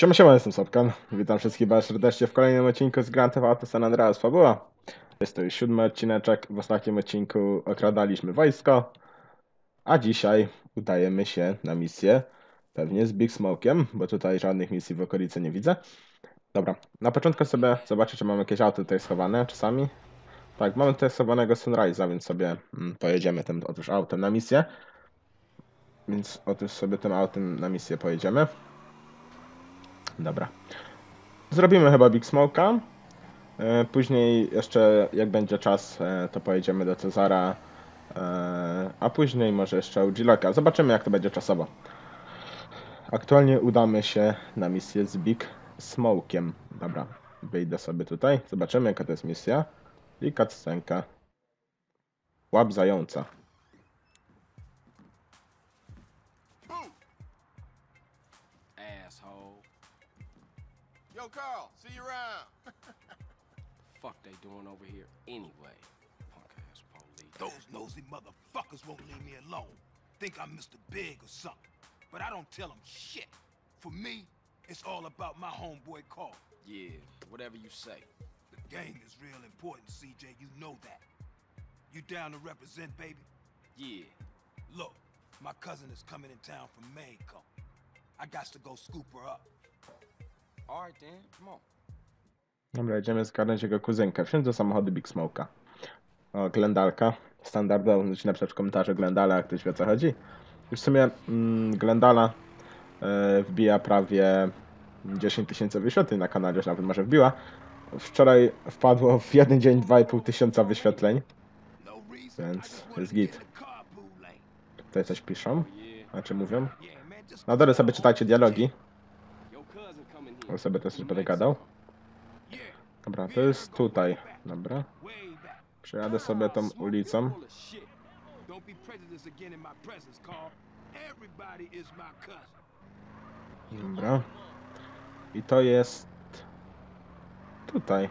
Siema, siema, jestem Sopkan. Witam wszystkich bardzo serdecznie w kolejnym odcinku z Grand Theft Auto San Andreas Fabuła. Jest to już siódmy odcineczek. W ostatnim odcinku okradaliśmy wojsko, a dzisiaj udajemy się na misję, pewnie z Big Smokiem, bo tutaj żadnych misji w okolicy nie widzę. Dobra, na początku sobie zobaczę, czy mam jakieś auto tutaj schowane czasami. Tak, mamy tutaj schowanego Sunrise'a, więc sobie mm, pojedziemy tym otóż autem na misję. Więc otóż sobie tym autem na misję pojedziemy. Dobra. Zrobimy chyba Big Smoke'a. E, Później jeszcze jak będzie czas, e, to pojedziemy do Cezara. e, A później może jeszcze u G-Locka. Zobaczymy jak to będzie czasowo. Aktualnie udamy się na misję z Big Smoke'iem. Dobra, wyjdę sobie tutaj. Zobaczymy jaka to jest misja. I cutscenka. Łap zająca. Yo, Carl, see you around. Fuck they doing over here anyway? Punk ass police. Those nosy motherfuckers won't leave me alone. Think I'm Mr. Big or something. But I don't tell them shit. For me, it's all about my homeboy Carl. Yeah, whatever you say. The gang is real important, CJ. You know that. You down to represent, baby? Yeah. Look, my cousin is coming in town from Mayco. I got to go scoop her up. Dobra, jedziemy zgarnąć jego kuzynkę. Wsiądź do samochodu Big Smoke'a. O, Glendalka. Standardowo możecie napisać w komentarzu Glendala, jak ktoś wie o co chodzi. Już w sumie mm, Glendala e, wbija prawie 10 tysięcy wyświetleń na kanale, już nawet może wbiła. Wczoraj wpadło w jeden dzień 2,5 tysiąca wyświetleń. Więc jest git. Tutaj coś piszą. Znaczy mówią. Na dole sobie czytajcie dialogi. On sobie też będę gadał. Dobra, to jest tutaj. Dobra. Przejadę sobie tą ulicą. Dobra. I to jest tutaj.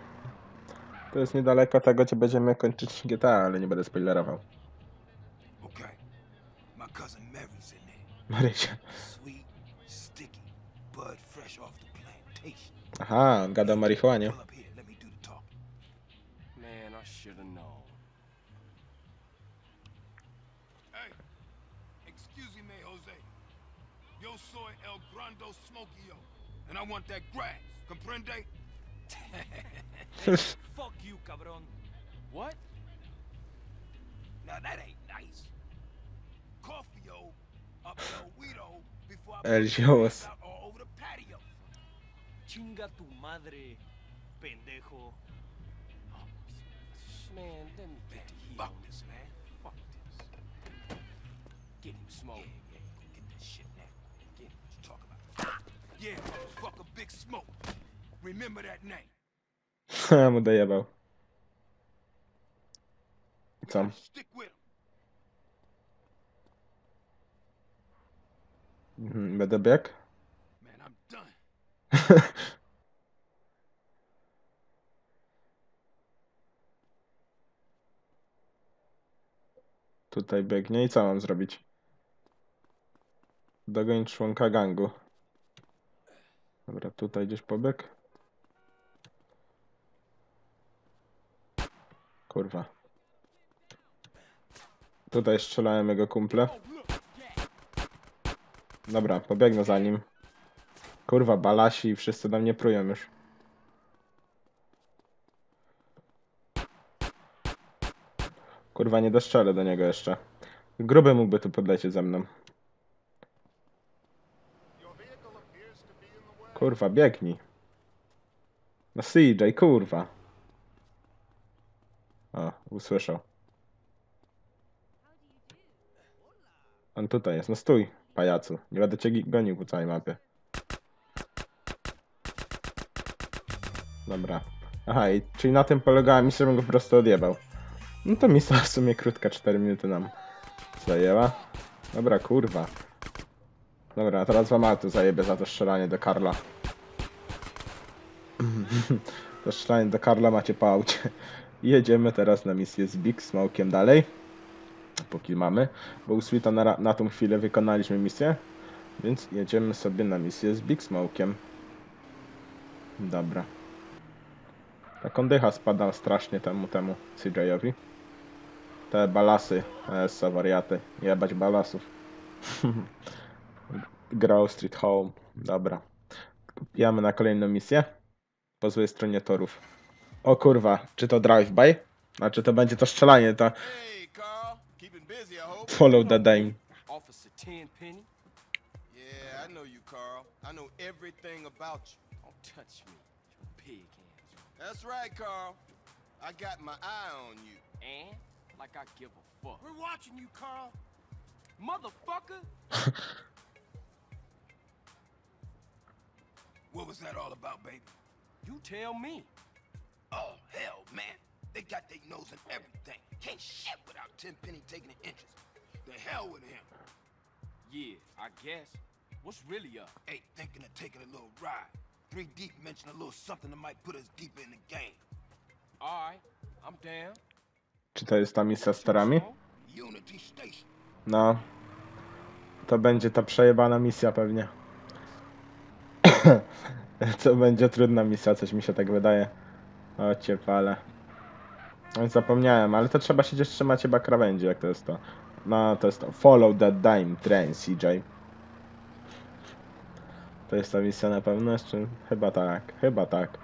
To jest niedaleko tego, gdzie będziemy kończyć GTA, ale nie będę spoilerował. Marysia. Sweet, sticky, bud fresh off the. Aha, on gada o marihuanie. and I want that grass. Comprende? Fuck you, cabron. What? Now that ain't nice. Coffee-o, a before I... El Jobos. Chinga tu madre, pendejo. Man, let me get to. Fuck this, man. Fuck this. Get him, Smoke. Yeah, yeah, go get that shit now. Get what you talk about. Yeah, motherfucker, Big Smoke. Remember that name. mu dojebał. Co? Stick with him. Tutaj biegnie i co mam zrobić? Dogonić członka gangu. Dobra, tutaj gdzieś pobiegł. Kurwa. Tutaj strzelałem jego kumple. Dobra, pobiegnę za nim. Kurwa, balasi wszyscy na mnie prują już. Kurwa, nie dostrzelę do niego jeszcze. Gruby mógłby tu podlecieć ze mną. Kurwa, biegnij. No CJ, kurwa. O, usłyszał. On tutaj jest, no stój, pajacu. Nie będę cię gonił po całej mapie. Dobra. Aha, i czyli na tym polegała misja, żebym go po prostu odjebał. No to misja w sumie krótka, 4 minuty nam zajęła. Dobra, kurwa. Dobra, teraz wam auto zajebie za to strzelanie do Karla. to strzelanie do Karla macie po aucie. Jedziemy teraz na misję z Big Smokiem dalej. Póki mamy, bo u Sweeta na, na tą chwilę wykonaliśmy misję. Więc jedziemy sobie na misję z Big Smokiem. Dobra. Taką dycha spada strasznie temu, temu CJ-owi. Te balasy, essa wariaty, jebać balasów. Grove Street Home, dobra. Kupijamy na kolejną misję. Po złej stronie torów. O kurwa, czy to drive-by? A czy to będzie to strzelanie, to follow the dame. Yeah, I know you, Carl. I know everything about you. Don't touch me, you pig. That's right, Carl. I got my eye on you. And like I give a fuck. We're watching you, Carl. Motherfucker! What was that all about, baby? You tell me. Oh, hell, man. They got their nose in everything. Can't shit without Tenpenny taking an interest. The hell with him. Yeah, I guess. What's really up? Hey, thinking of taking a little ride. Three Deep mentioned a little something that might put us deeper in the game. Alright, I'm down. Czy to jest ta misja z? Unity Station. No. To będzie ta przejebana misja pewnie. to będzie trudna misja, coś mi się tak wydaje. O cię pale. Oj, Zapomniałem, ale to trzeba się gdzieś trzymać chyba krawędzi, jak to jest to. No, to jest to. Follow the dime train, CJ. To jest ta misja na pewno jeszcze? Chyba tak, chyba tak.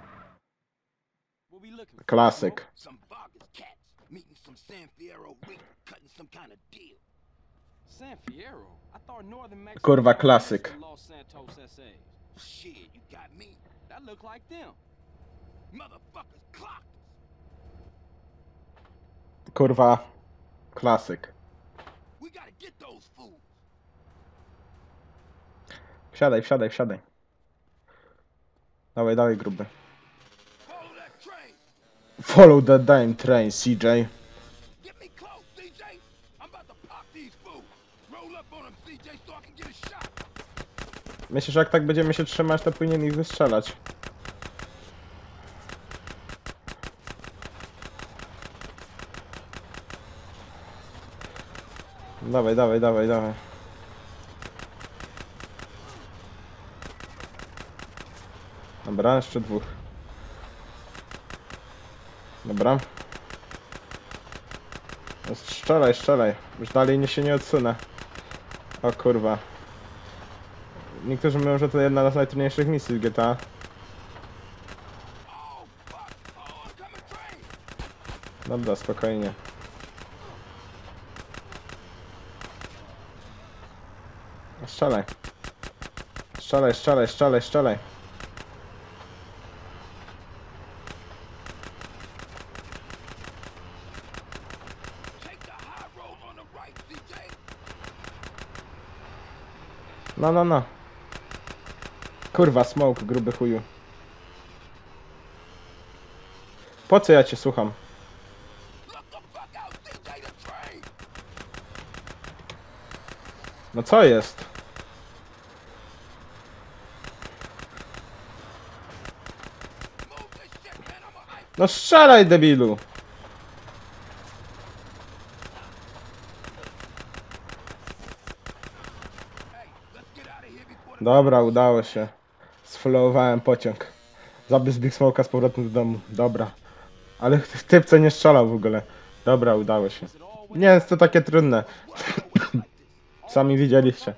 Klasyk. Kurwa, klasyk. Kurwa. Klasyk. We gotta get those fools. Wsiadaj, wsiadaj, wsiadaj. Dawaj, dawaj, gruby. Follow the dime train, CJ. Myślę, że jak tak będziemy się trzymać, to powinien ich wystrzelać. Dawaj, dawaj, dawaj, dawaj. Dobra, jeszcze dwóch. Dobra. No, Strzelaj, strzelaj. Już dalej nie się nie odsunę. O kurwa. Niektórzy mówią, że to jedna z najtrudniejszych misji w GTA. Dobra, spokojnie. Strzelaj. Strzelaj, strzelaj, strzelaj, strzelaj. Take the high road on the right, CJ. No, no, no. Kurwa, smoke, gruby chuju. Po co ja cię słucham? No co jest? No strzelaj, debilu! Dobra, udało się. Sfollowowałem pociąg. Zabierz Big Smoke'a z powrotem do domu. Dobra. Ale typ co nie strzelał w ogóle. Dobra, udało się. Nie jest to takie trudne. Sami widzieliście.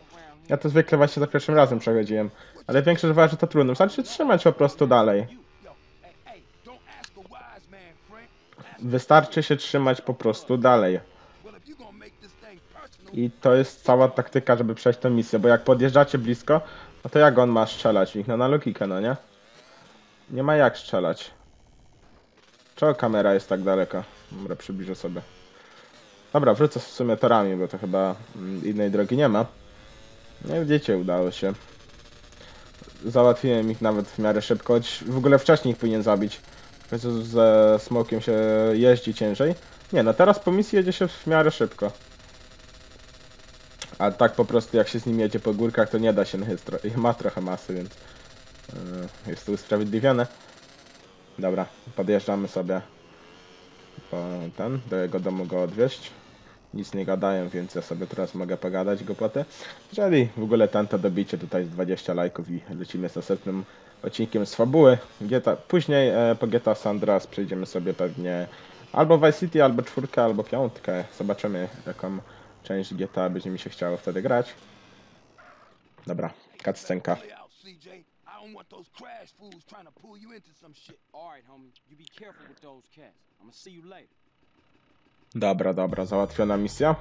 Ja to zwykle właśnie za pierwszym razem przechodziłem. Ale większość uważa, że to trudno. Wystarczy trzymać po prostu dalej. Wystarczy się trzymać po prostu dalej. I to jest cała taktyka, żeby przejść tę misję. Bo jak podjeżdżacie blisko, no to jak on ma strzelać w nich? No na logikę, no nie? Nie ma jak strzelać. Czego kamera jest tak daleko? Dobra, przybliżę sobie. Dobra, wrócę w sumie torami, bo to chyba mm, innej drogi nie ma. No i widzicie, udało się. Załatwiłem ich nawet w miarę szybko, choć w ogóle wcześniej ich powinien zabić. Ze smokiem się jeździ ciężej. Nie, no teraz po misji jedzie się w miarę szybko. A tak po prostu jak się z nim jedzie po górkach, to nie da się, no jest tro- ma trochę masy, więc yy, jest to usprawiedliwione. Dobra, podjeżdżamy sobie po ten, do jego domu go odwieźć. Nic nie gadają, więc ja sobie teraz mogę pogadać głupoty. Jeżeli w ogóle ten to dobicie tutaj z 20 lajków i lecimy z następnym odcinkiem z fabuły. GTA, później e, po GTA San Andreas przejdziemy sobie pewnie albo Vice City, albo czwórkę, albo piątkę. Zobaczymy jaką część GTA będzie mi się chciało wtedy grać. Dobra, cutscenka. I don't want those crash fools trying to pull you into some shit. Alright, homie. You be careful with those cats. See you later. Dobra, dobra, załatwiona misja.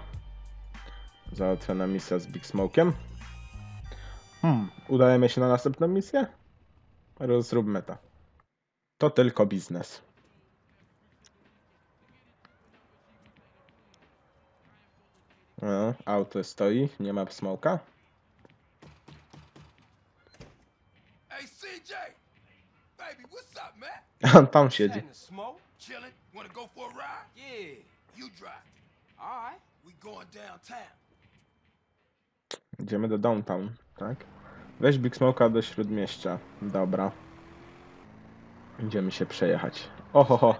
Załatwiona misja z Big Smokiem. Hmm, udajemy się na następną misję? Rozróbmy to. To tylko biznes. No, auto stoi, nie ma smoka. Hey, CJ! Baby, what's up, man? On tam siedzi. Idziemy do downtown, tak? Weź Big Smoka do śródmieścia. Dobra. Idziemy się przejechać. Ohoho,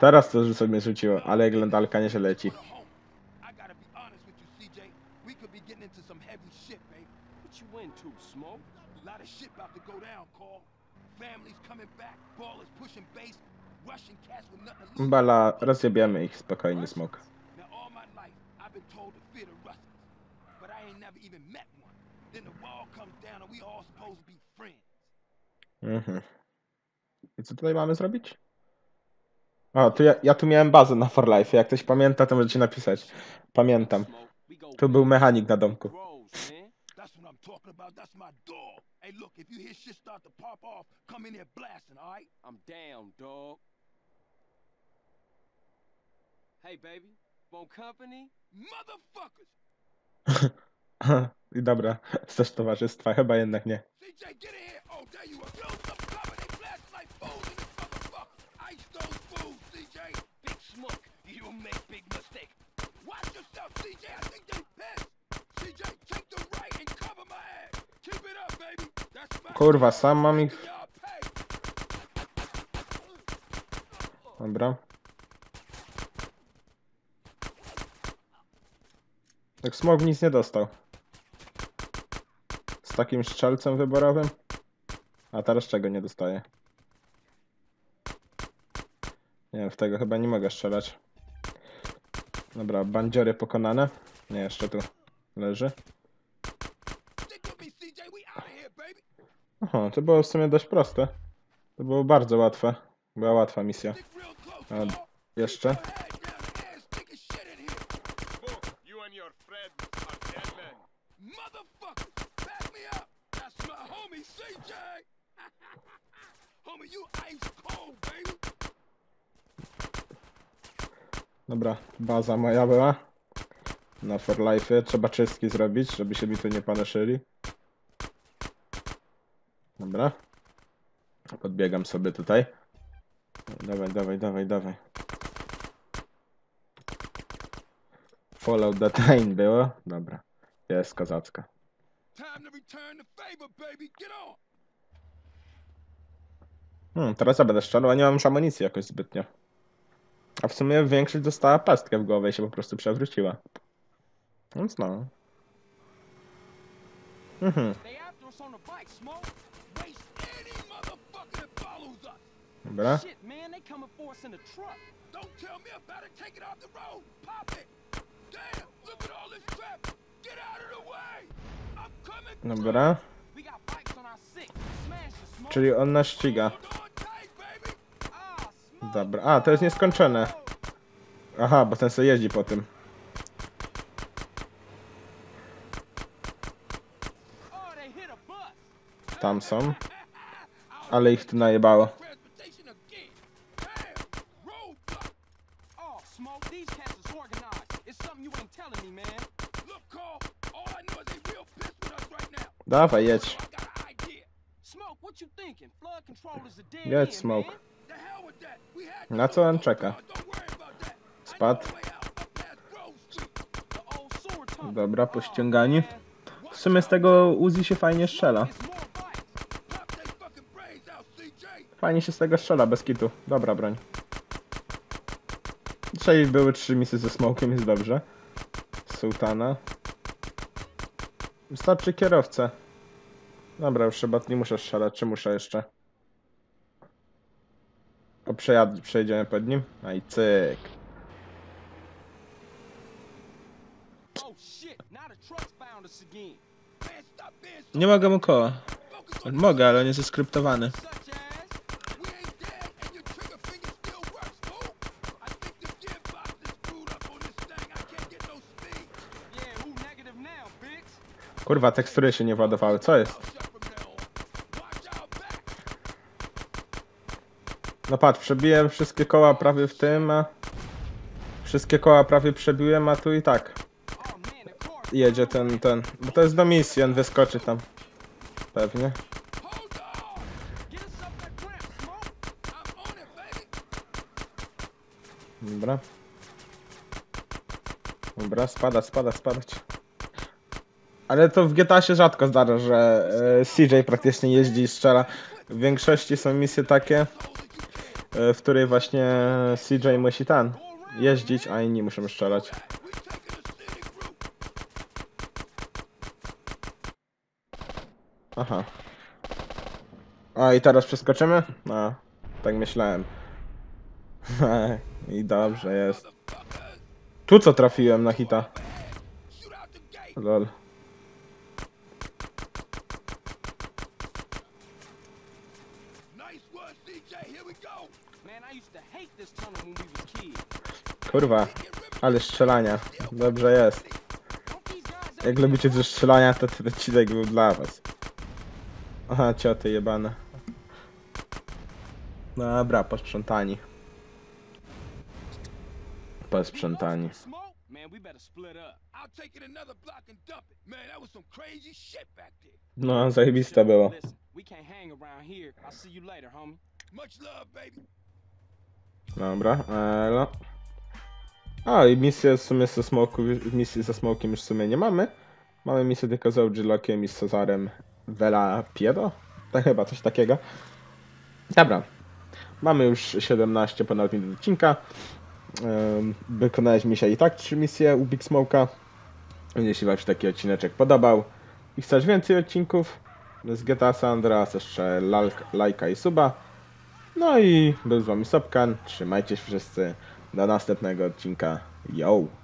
teraz to już sobie rzuciło, ale ględalka nie się leci. For the home. I gotta be honest with you, CJ. We could be getting into some heavy shit, baby. What you into, smoke? A lot of shit about to go down, Carl. Families coming back, ballers pushing base, Russian cats with nothing to lose. Bala, rozjebiemy ich spokojnie, Smok. Now, all my life, I've been told to fear the Russians, but I ain't never even met one. Then the wall comes down and we all supposed to be friends. Mhm. I co tutaj mamy zrobić? O, tu ja, ja tu miałem bazę na For Life. Jak ktoś pamięta, to możecie napisać. Pamiętam. Tu był mechanik na domku. Hey, baby. Want company? Motherfuckers! I dobra, chcesz towarzystwa? Chyba jednak nie. CJ, get in here. Oh, there you are. Yo, some cover. They blasting like fools in this motherfucker. Ice those fools, CJ. Big Smoke, you make big mistake. Watch yourself, CJ. I think they pissed. CJ, take the right and cover my ass. Keep it up, baby. That's my Kurwa, sam mam ich... Dobra. Tak Smog nic nie dostał. Z takim strzelcem wyborowym? A teraz czego nie dostaje? Nie wiem, w tego chyba nie mogę strzelać. Dobra, bandziory pokonane. Nie, jeszcze tu leży. Aha, to było w sumie dość proste. To było bardzo łatwe. Była łatwa misja. A, jeszcze? CJ. homie, you ice cold, baby. Dobra, baza moja była. Na For Life trzeba czystki zrobić, żeby się mi tu nie panoszyli. Dobra. Podbiegam sobie tutaj. Dawaj, dawaj, dawaj, dawaj. Follow the train było? Dobra. Jest kozacka. Hmm, teraz ja będę strzelał, a nie mam już amunicji jakoś zbytnio. A w sumie większość dostała pestkę w głowę i się po prostu przewróciła. Więc no. Mhm. Dobra. Dobra. Czyli on nas ściga. Dobra. A, to jest nieskończone. Aha, bo ten sobie jeździ po tym. Tam są. Ale ich tu najebało. Dawaj, jedź. Jedź, Smoke. Na co on czeka? Spadł. Dobra, pościągani. W sumie z tego Uzi się fajnie strzela. Fajnie się z tego strzela, bez kitu. Dobra broń. Dzisiaj były trzy misje ze smokiem, jest dobrze. Sultana. Wystarczy kierowcę. Dobra, już chyba nie muszę strzelać, czy muszę jeszcze? O, przejad, przejdziemy pod nim. No i cyk. Nie mogę mu koła. Mogę, ale on jest Kurwa, tekstury się nie władowały, co jest? No patrz, przebiłem wszystkie koła prawie w tym, a... Wszystkie koła prawie przebiłem, a tu i tak. Jedzie ten, ten... Bo to jest do misji, on wyskoczy tam. Pewnie. Dobra. Dobra, spada, spada, spadać. Ale to w GTA się rzadko zdarza, że e, CJ praktycznie jeździ i strzela. W większości są misje takie, e, w której właśnie CJ musi ten jeździć, a inni muszą strzelać. Aha. A i teraz przeskoczymy? No, tak myślałem. I dobrze jest. Tu co trafiłem na hita? Lol. Nice one, CJ. Here we go. Man, I used to hate this tunnel when we was kids. Kurwa, ale strzelania. Dobrze jest. Jak lubicie ze strzelania, to ten odcinek był dla was. Aha, cioty jebane. Dobra, posprzątani. Posprzątani. No, zajebiste było. Dobra, elo. A, i misję w sumie ze smoku, misji ze smokiem już w sumie nie mamy. Mamy misję tylko z Ogilokiem i z Cezarem Vela Piedo? Tak chyba, coś takiego. Dobra. Mamy już 17 ponad minut odcinka. Wykonaliśmy dzisiaj i tak trzy misje u Big Smoka. Jeśli Wam się taki odcineczek podobał i chcesz więcej odcinków z GTA San Andreas, jeszcze lajka i suba. No i był z wami Sopkan. Trzymajcie się wszyscy. Do następnego odcinka. Yo!